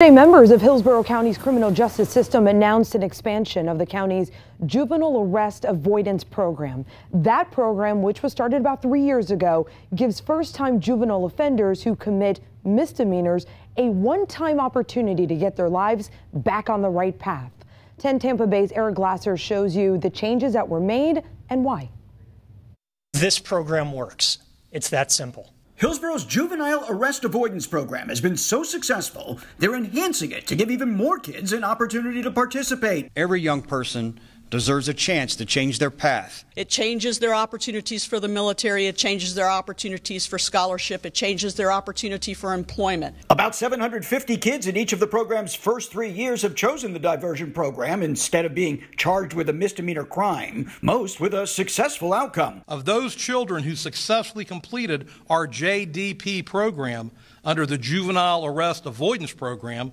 Today, members of Hillsborough County's criminal justice system announced an expansion of the county's juvenile arrest avoidance program. That program, which was started about three years ago, gives first-time juvenile offenders who commit misdemeanors a one-time opportunity to get their lives back on the right path. 10 Tampa Bay's Eric Glasser shows you the changes that were made and why. This program works. It's that simple. Hillsborough's juvenile arrest avoidance program has been so successful, they're enhancing it to give even more kids an opportunity to participate. Every young person deserves a chance to change their path. It changes their opportunities for the military, it changes their opportunities for scholarship, it changes their opportunity for employment. About 750 kids in each of the program's first three years have chosen the diversion program instead of being charged with a misdemeanor crime, most with a successful outcome. Of those children who successfully completed our JDP program under the Juvenile Arrest Avoidance Program,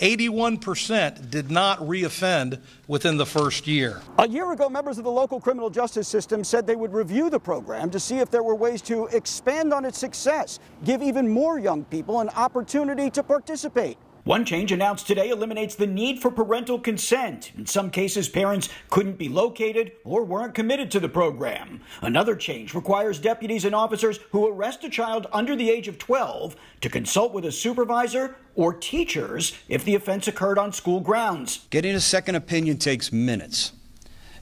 81% did not reoffend within the first year. A year ago, members of the local criminal justice system said they would review the program to see if there were ways to expand on its success, give even more young people an opportunity to participate. One change announced today eliminates the need for parental consent. In some cases, parents couldn't be located or weren't committed to the program. Another change requires deputies and officers who arrest a child under the age of 12 to consult with a supervisor or teachers if the offense occurred on school grounds. Getting a second opinion takes minutes,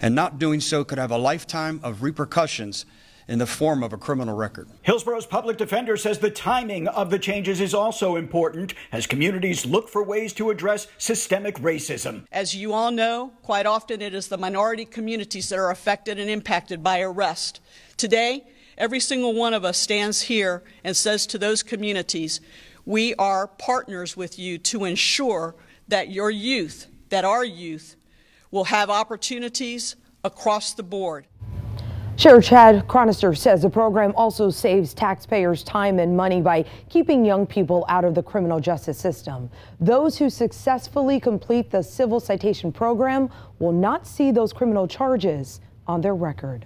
and not doing so could have a lifetime of repercussions in the form of a criminal record. Hillsborough's public defender says the timing of the changes is also important as communities look for ways to address systemic racism. As you all know, quite often it is the minority communities that are affected and impacted by arrest. Today, every single one of us stands here and says to those communities, we are partners with you to ensure that your youth, that our youth, will have opportunities across the board. Sheriff Chad Chronister says the program also saves taxpayers time and money by keeping young people out of the criminal justice system. Those who successfully complete the civil citation program will not see those criminal charges on their record.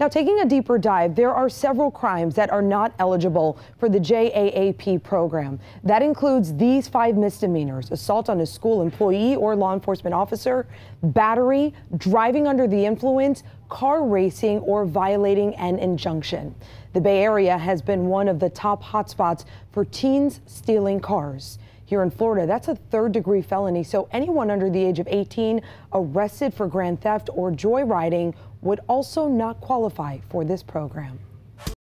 Now, taking a deeper dive, there are several crimes that are not eligible for the JAAP program. That includes these five misdemeanors assault on a school employee or law enforcement officer, battery, driving under the influence, car racing, or violating an injunction. The Bay Area has been one of the top hotspots for teens stealing cars. Here in Florida, that's a third degree felony, so anyone under the age of 18 arrested for grand theft or joyriding would also not qualify for this program.